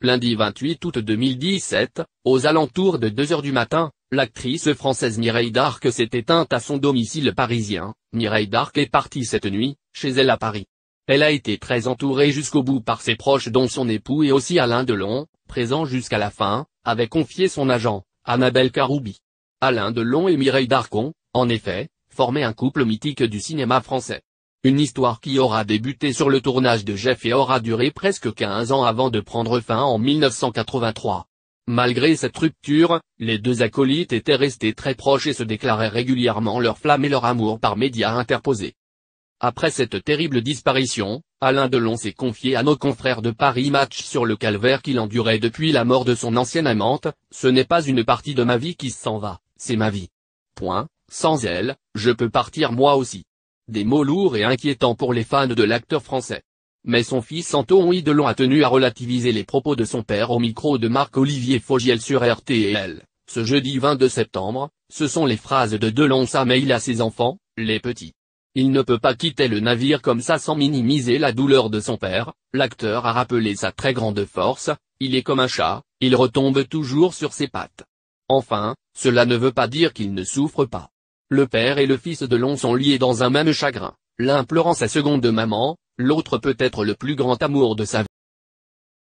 Lundi 28 août 2017, aux alentours de 2 heures du matin, l'actrice française Mireille Darc s'est éteinte à son domicile parisien. Mireille Darc est partie cette nuit, chez elle à Paris. Elle a été très entourée jusqu'au bout par ses proches dont son époux et aussi Alain Delon, présent jusqu'à la fin, avait confié son agent, Annabelle Caroubi. Alain Delon et Mireille Darcon, en effet, formaient un couple mythique du cinéma français. Une histoire qui aura débuté sur le tournage de Jeff et aura duré presque 15 ans avant de prendre fin en 1983. Malgré cette rupture, les deux acolytes étaient restés très proches et se déclaraient régulièrement leur flamme et leur amour par médias interposés. Après cette terrible disparition, Alain Delon s'est confié à nos confrères de Paris Match sur le calvaire qu'il endurait depuis la mort de son ancienne amante, ce n'est pas une partie de ma vie qui s'en va, c'est ma vie. Point, sans elle, je peux partir moi aussi. Des mots lourds et inquiétants pour les fans de l'acteur français. Mais son fils Antoine Delon a tenu à relativiser les propos de son père au micro de Marc-Olivier Fogiel sur RTL. Ce jeudi 22 septembre, ce sont les phrases de Delon sa mail à ses enfants, les petits. Il ne peut pas quitter le navire comme ça sans minimiser la douleur de son père, l'acteur a rappelé sa très grande force, il est comme un chat, il retombe toujours sur ses pattes. Enfin, cela ne veut pas dire qu'il ne souffre pas. Le père et le fils de Long sont liés dans un même chagrin, l'un pleurant sa seconde maman, l'autre peut-être le plus grand amour de sa vie.